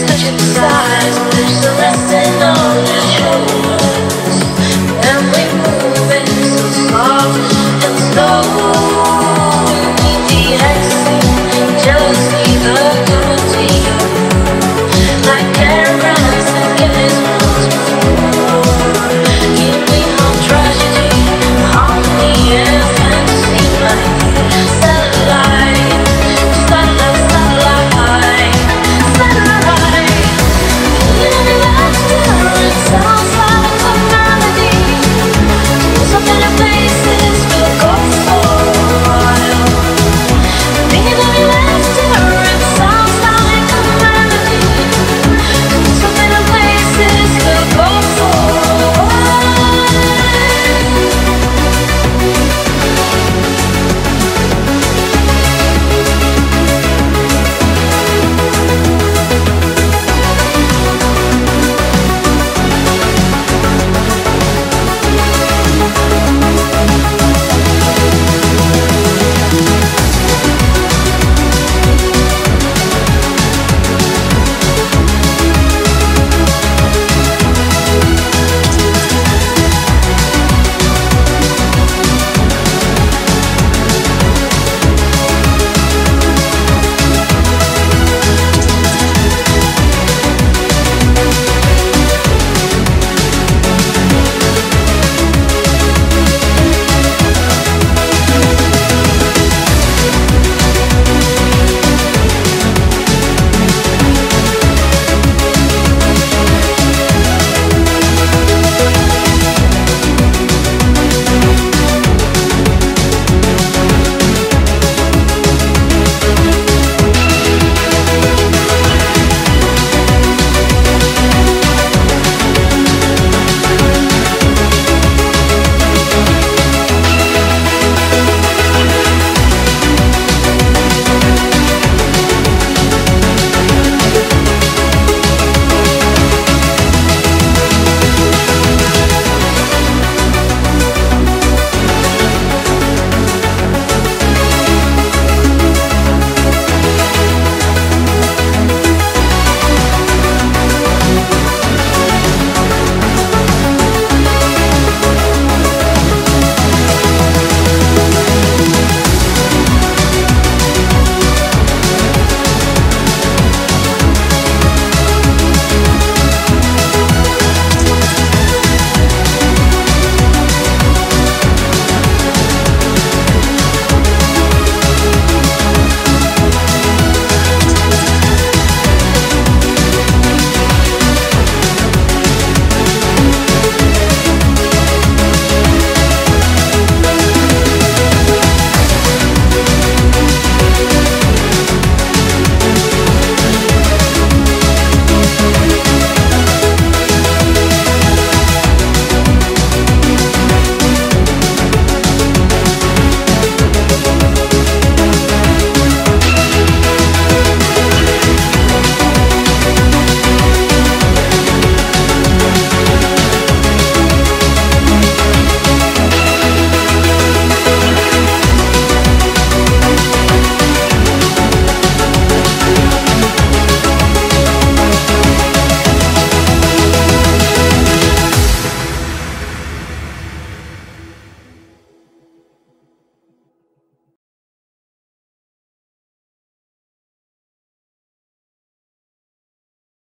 Such a size, there's a lesson on it.